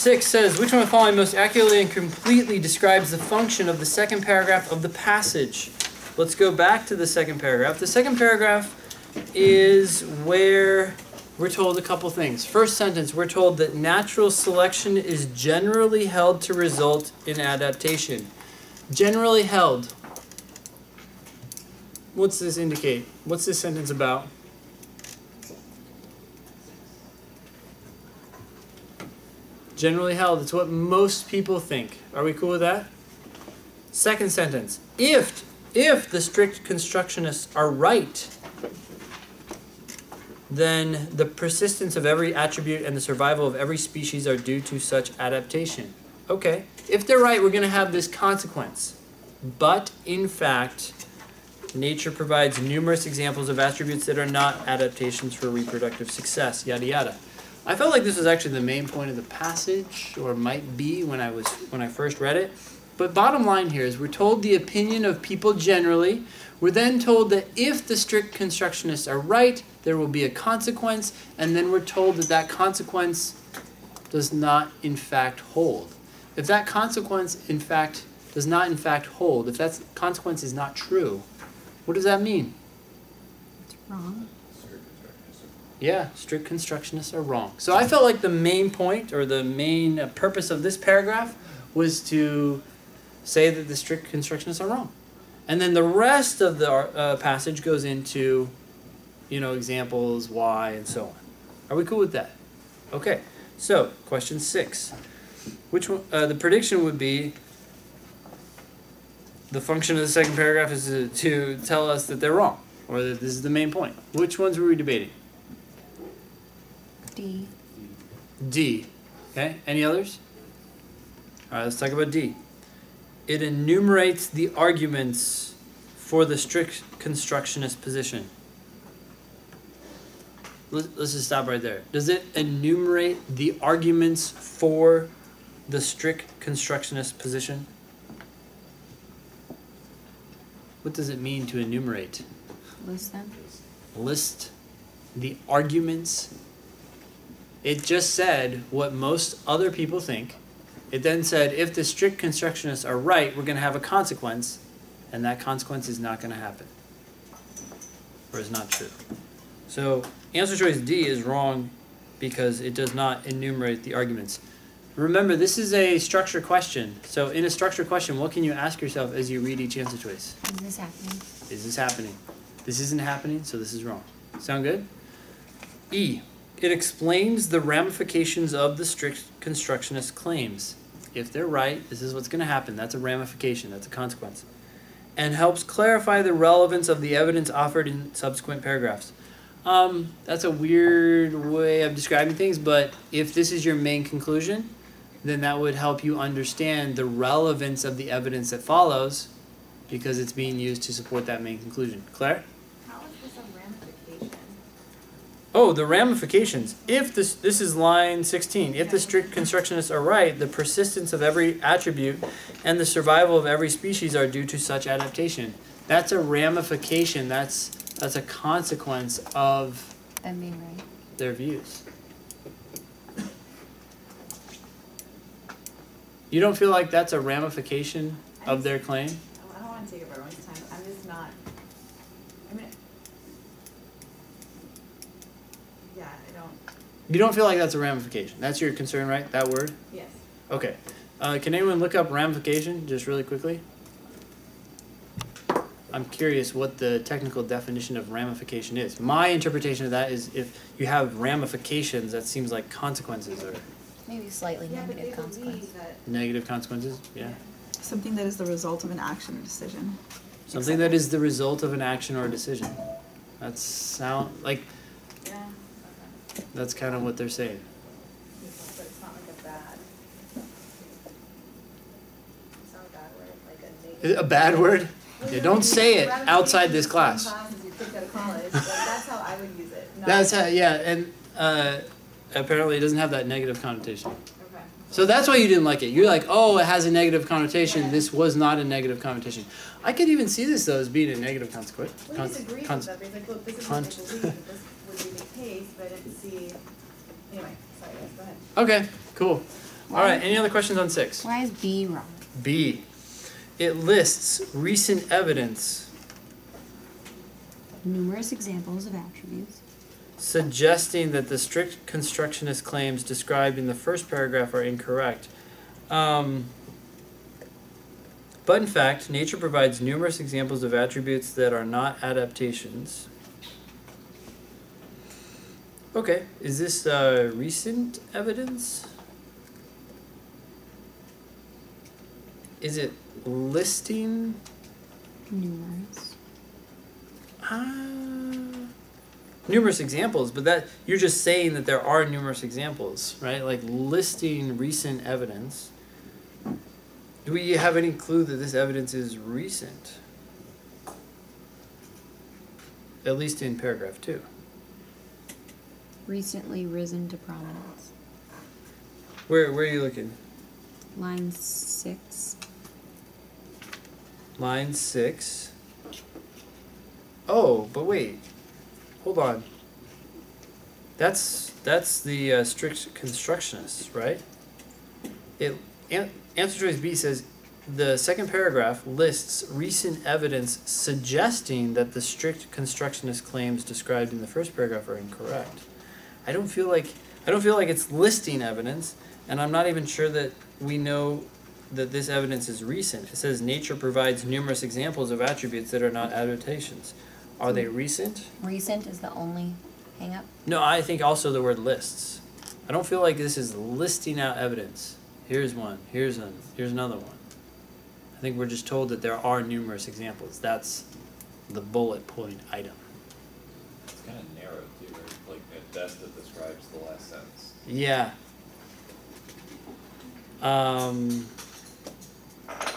Six says, which one of the following most accurately and completely describes the function of the second paragraph of the passage? Let's go back to the second paragraph. The second paragraph is where we're told a couple things. First sentence, we're told that natural selection is generally held to result in adaptation. Generally held. What's this indicate? What's this sentence about? Generally held. It's what most people think. Are we cool with that? Second sentence. If if the strict constructionists are right, then the persistence of every attribute and the survival of every species are due to such adaptation. Okay, if they're right, we're going to have this consequence. But in fact, nature provides numerous examples of attributes that are not adaptations for reproductive success, yada yada. I felt like this was actually the main point of the passage, or might be when I was when I first read it. But bottom line here is we're told the opinion of people generally. We're then told that if the strict constructionists are right, there will be a consequence, and then we're told that that consequence does not in fact hold. If that consequence in fact does not in fact hold, if that consequence is not true, what does that mean? It's wrong. Yeah, strict constructionists are wrong. So I felt like the main point or the main uh, purpose of this paragraph was to say that the strict constructionists are wrong. And then the rest of the uh, passage goes into, you know, examples, why, and so on. Are we cool with that? Okay. So, question six. Which one, uh, the prediction would be the function of the second paragraph is to, to tell us that they're wrong, or that this is the main point. Which ones were we debating? D. D. Okay, any others? All right, let's talk about D. It enumerates the arguments for the strict constructionist position. Let's, let's just stop right there. Does it enumerate the arguments for the strict constructionist position? What does it mean to enumerate? List them. List the arguments it just said what most other people think. It then said if the strict constructionists are right, we're going to have a consequence, and that consequence is not going to happen. Or is not true. So answer choice D is wrong because it does not enumerate the arguments. Remember, this is a structure question. So in a structure question, what can you ask yourself as you read each answer choice? Is this happening? Is this happening? This isn't happening, so this is wrong. Sound good? E. It explains the ramifications of the strict constructionist claims. If they're right, this is what's going to happen. That's a ramification, that's a consequence. And helps clarify the relevance of the evidence offered in subsequent paragraphs. Um, that's a weird way of describing things, but if this is your main conclusion, then that would help you understand the relevance of the evidence that follows because it's being used to support that main conclusion. Claire? Oh, the ramifications. If this this is line 16. If the strict constructionists are right, the persistence of every attribute and the survival of every species are due to such adaptation. That's a ramification. That's that's a consequence of Them being right. their views. You don't feel like that's a ramification of their claim? I don't wanna take up everyone's time, I'm just not, I mean, yeah, I don't, You don't feel like that's a ramification. That's your concern, right? That word? yes. Okay. Uh, can anyone look up ramification just really quickly? I'm curious what the technical definition of ramification is. My interpretation of that is if you have ramifications, that seems like consequences or Maybe slightly Yeah, negative consequence. believe that, negative consequences. Yeah. Something that is the result of an action or decision. Something that is the result of an action or a decision. That's sound like yeah, okay, that's kind of what they're saying. but it's not like a bad. It's not a bad word, like a negative. A bad word? Yeah, don't say it outside this class. Classes you picked out of college, like, that's how I would use it, not. That's how, yeah, and uh, apparently it doesn't have that negative connotation. Okay. So that's why you didn't like it. You're like, oh, it has a negative connotation. This was not a negative connotation. I could even see this though as being a negative consequence. Well, Con- he disagrees con- with that, but he's like, look, this is what I believe, this would be the case, but I didn't see, anyway, sorry, guys, go ahead. Okay, cool. All right, any other questions on six? Why is B wrong? B. It lists recent evidence Numerous examples of attributes. suggesting that the strict constructionist claims described in the first paragraph are incorrect. Um, but in fact, nature provides numerous examples of attributes that are not adaptations. Okay, is this uh, recent evidence? Is it listing? Numerous. Uh, numerous examples, but that you're just saying that there are numerous examples, right? Like listing recent evidence. Do we have any clue that this evidence is recent? At least in paragraph two. Recently risen to prominence. Where where are you looking? Line six. Line six. Oh, but wait. Hold on. That's that's the uh, strict constructionist, right? It an, answer choice B says the second paragraph lists recent evidence suggesting that the strict constructionist claims described in the first paragraph are incorrect. I don't feel like I don't feel like it's listing evidence, and I'm not even sure that we know that this evidence is recent. It says nature provides numerous examples of attributes that are not adaptations. Are they recent? Recent is the only hang up. No, I think also the word lists. I don't feel like this is listing out evidence. Here's one. Here's one. Here's another one. I think we're just told that there are numerous examples. That's the bullet point item. It's kind of narrow too, right? Like at best it describes the last sentence. Yeah. Um,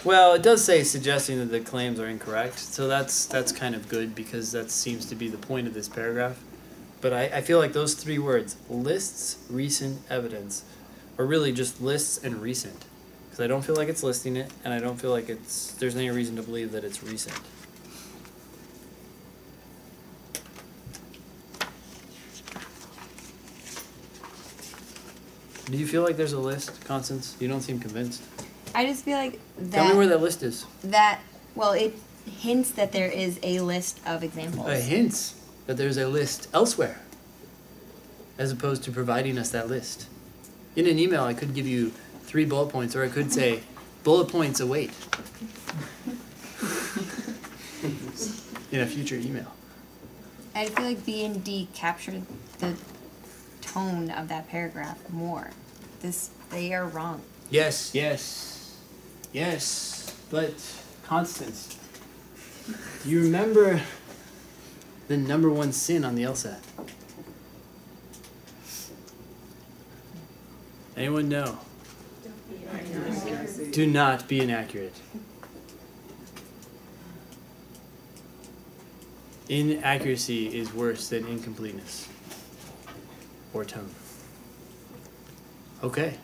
well, it does say suggesting that the claims are incorrect, so that's that's kind of good because that seems to be the point of this paragraph. But I, I feel like those three words, lists, recent, evidence, are really just lists and recent. Because I don't feel like it's listing it, and I don't feel like it's there's any reason to believe that it's recent. Do you feel like there's a list, Constance? You don't seem convinced. I just feel like Tell me where that that list is. that well it hints that there is a list of examples. It hints that there's a list elsewhere, as opposed to providing us that list. In an email, I could give you three bullet points, or I could say, bullet points await. In a future email. I feel like B and D capture the tone of that paragraph more. This they are wrong. Yes, yes, yes. But, Constance, do you remember the number one sin on the LSAT? Anyone know? Do not be inaccurate. Inaccuracy is worse than incompleteness or tone. Okay.